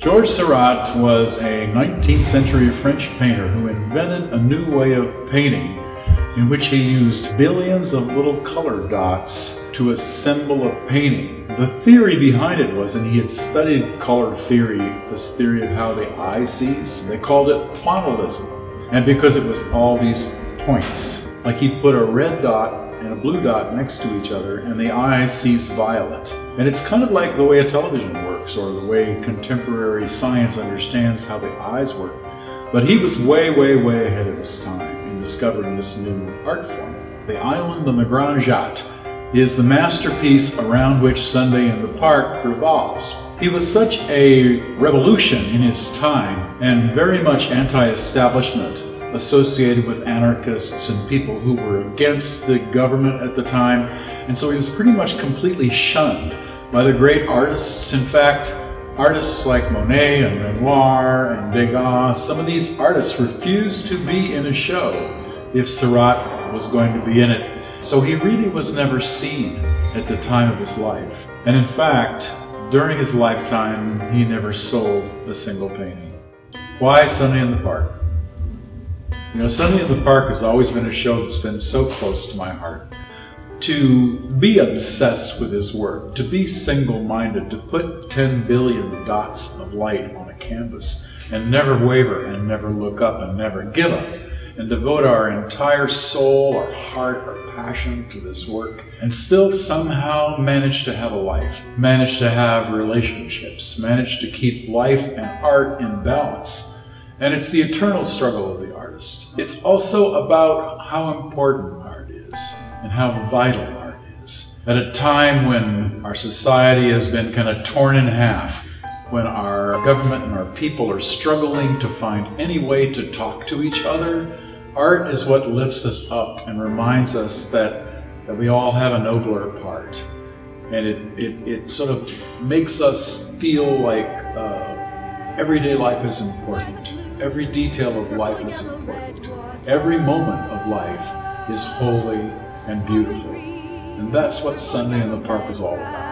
Georges Seurat was a 19th century French painter who invented a new way of painting in which he used billions of little color dots to assemble a painting. The theory behind it was, and he had studied color theory, this theory of how the eye sees, they called it pointillism. And because it was all these points, like he put a red dot and a blue dot next to each other, and the eye sees violet. And it's kind of like the way a television works, or the way contemporary science understands how the eyes work. But he was way, way, way ahead of his time in discovering this new art form. The island on the Grande Jatte is the masterpiece around which Sunday in the Park revolves. He was such a revolution in his time and very much anti-establishment associated with anarchists and people who were against the government at the time. And so he was pretty much completely shunned by the great artists. In fact, artists like Monet and Renoir and Degas, some of these artists refused to be in a show if Seurat was going to be in it. So he really was never seen at the time of his life. And in fact, during his lifetime, he never sold a single painting. Why Sunday in the Park? You know, Sunday in the Park has always been a show that's been so close to my heart. To be obsessed with his work, to be single-minded, to put 10 billion dots of light on a canvas and never waver and never look up and never give up and devote our entire soul, our heart, our passion to this work and still somehow manage to have a life, manage to have relationships, manage to keep life and art in balance and it's the eternal struggle of the artist. It's also about how important art is and how vital art is. At a time when our society has been kind of torn in half, when our government and our people are struggling to find any way to talk to each other, art is what lifts us up and reminds us that, that we all have a nobler part. And it, it, it sort of makes us feel like uh, everyday life is important. Every detail of life is important. Every moment of life is holy and beautiful. And that's what Sunday in the Park is all about.